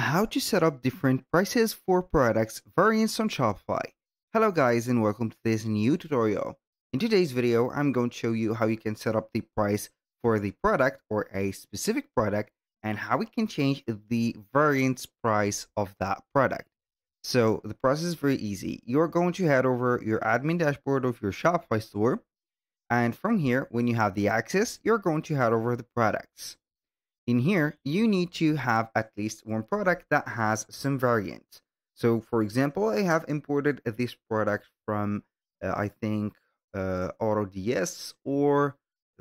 how to set up different prices for products variants on Shopify. Hello guys and welcome to this new tutorial. In today's video, I'm going to show you how you can set up the price for the product or a specific product and how we can change the variance price of that product. So the process is very easy. You're going to head over your admin dashboard of your Shopify store. And from here, when you have the access, you're going to head over the products in here, you need to have at least one product that has some variants. So for example, I have imported this product from, uh, I think, uh, AutoDS or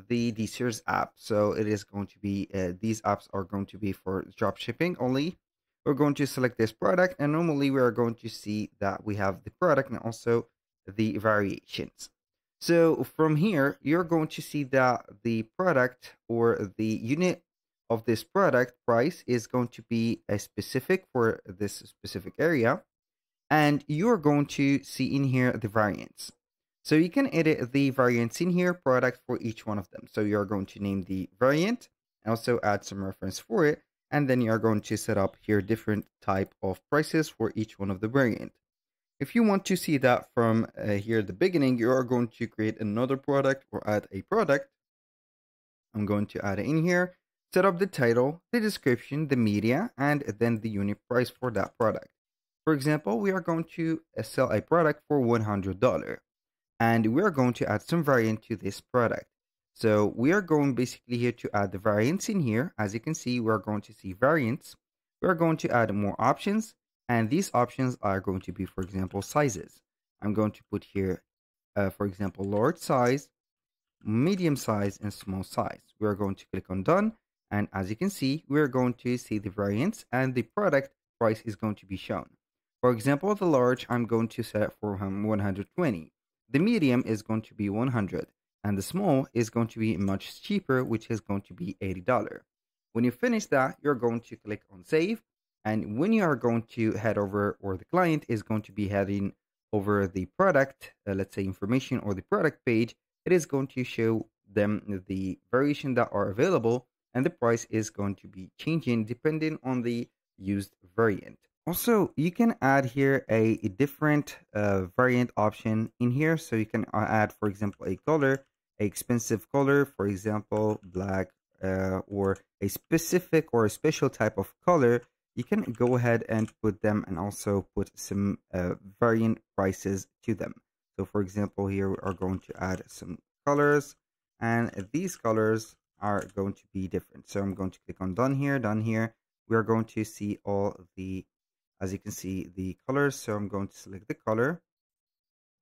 the DSers app. So it is going to be, uh, these apps are going to be for drop shipping only. We're going to select this product and normally we are going to see that we have the product and also the variations. So from here, you're going to see that the product or the unit of this product price is going to be a specific for this specific area and you're going to see in here the variants. So you can edit the variants in here product for each one of them. So you're going to name the variant also add some reference for it and then you're going to set up here different type of prices for each one of the variant. If you want to see that from uh, here at the beginning you are going to create another product or add a product. I'm going to add it in here set up the title, the description, the media, and then the unit price for that product. For example, we are going to uh, sell a product for $100 and we are going to add some variant to this product. So we are going basically here to add the variants in here. As you can see, we're going to see variants. We're going to add more options and these options are going to be, for example, sizes. I'm going to put here, uh, for example, large size, medium size, and small size. We are going to click on done and as you can see, we're going to see the variants and the product price is going to be shown. For example, the large, I'm going to set for 120. The medium is going to be 100 and the small is going to be much cheaper, which is going to be $80. When you finish that, you're going to click on save. And when you are going to head over, or the client is going to be heading over the product, uh, let's say information or the product page, it is going to show them the variation that are available and the price is going to be changing depending on the used variant. Also, you can add here a, a different uh, variant option in here. So you can uh, add, for example, a color, a expensive color, for example, black, uh, or a specific or a special type of color. You can go ahead and put them and also put some uh, variant prices to them. So for example, here we are going to add some colors and these colors are going to be different. So I'm going to click on done here, done here. We are going to see all the, as you can see, the colors. So I'm going to select the color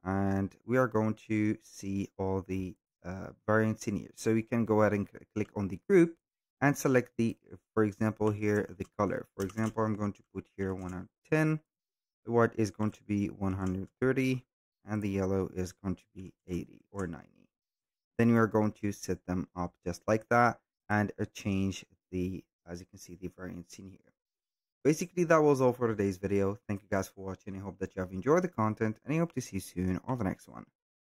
and we are going to see all the uh, variants in here. So we can go ahead and click on the group and select the, for example, here, the color. For example, I'm going to put here 110. The white is going to be 130 and the yellow is going to be 80 or 90 then you are going to set them up just like that and uh, change the as you can see the variants in here. Basically that was all for today's video. Thank you guys for watching. I hope that you have enjoyed the content and i hope to see you soon on the next one